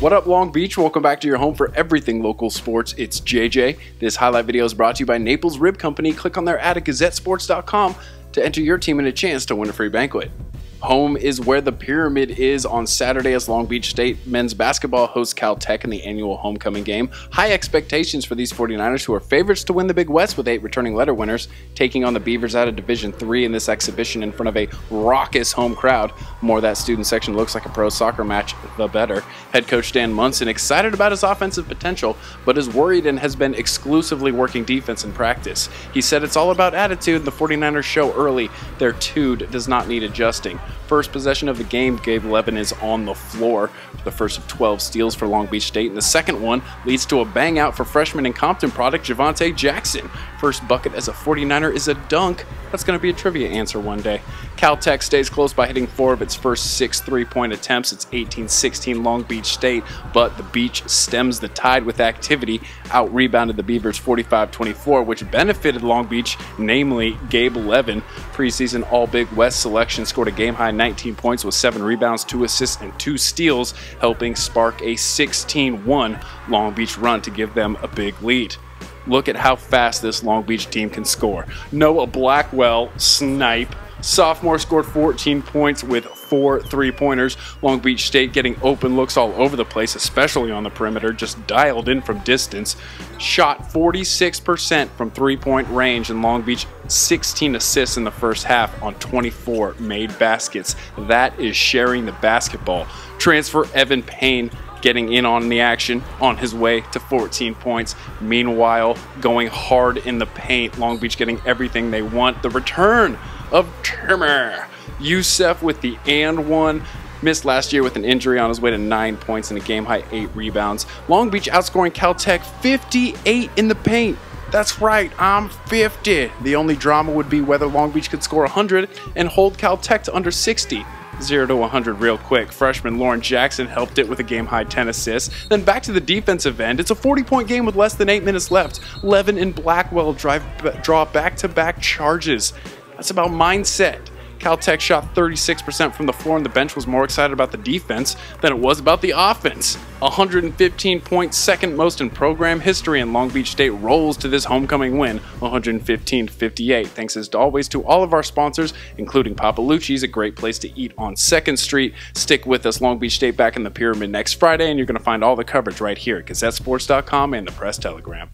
What up, Long Beach? Welcome back to your home for everything local sports. It's JJ. This highlight video is brought to you by Naples Rib Company. Click on their ad at gazettesports.com to enter your team in a chance to win a free banquet. Home is where the pyramid is on Saturday as Long Beach State men's basketball hosts Caltech in the annual homecoming game. High expectations for these 49ers who are favorites to win the Big West with eight returning letter winners, taking on the Beavers out of Division 3 in this exhibition in front of a raucous home crowd. more that student section looks like a pro soccer match, the better. Head coach Dan Monson excited about his offensive potential, but is worried and has been exclusively working defense in practice. He said it's all about attitude. And the 49ers show early their tude does not need adjusting. First possession of the game, Gabe Levin is on the floor for the first of 12 steals for Long Beach State, and the second one leads to a bang out for freshman and Compton product Javante Jackson. First bucket as a 49er is a dunk. That's going to be a trivia answer one day. Caltech stays close by hitting four of its first six three point attempts. It's 18 16 Long Beach State, but the Beach stems the tide with activity, out rebounded the Beavers 45 24, which benefited Long Beach, namely Gabe Levin. Preseason All Big West selection scored a game high 19 points with seven rebounds, two assists, and two steals, helping spark a 16 1 Long Beach run to give them a big lead. Look at how fast this Long Beach team can score. Noah Blackwell, snipe. Sophomore scored 14 points with four three pointers. Long Beach State getting open looks all over the place, especially on the perimeter, just dialed in from distance. Shot 46% from three point range, and Long Beach 16 assists in the first half on 24 made baskets. That is sharing the basketball. Transfer Evan Payne getting in on the action on his way to 14 points. Meanwhile, going hard in the paint, Long Beach getting everything they want. The return of Timmer. Yussuf with the and one. Missed last year with an injury on his way to nine points and a game high eight rebounds. Long Beach outscoring Caltech 58 in the paint. That's right, I'm 50. The only drama would be whether Long Beach could score 100 and hold Caltech to under 60. 0 to 100 real quick. Freshman Lauren Jackson helped it with a game high 10 assists. Then back to the defensive end. It's a 40 point game with less than 8 minutes left. Levin and Blackwell drive, draw back to back charges. That's about mindset. Caltech shot 36% from the floor, and the bench was more excited about the defense than it was about the offense. 115 points, second most in program history, and Long Beach State rolls to this homecoming win, 115 58. Thanks as always to all of our sponsors, including Papa Lucci's, a great place to eat on 2nd Street. Stick with us, Long Beach State back in the pyramid next Friday, and you're going to find all the coverage right here at GazetteSports.com and the Press Telegram.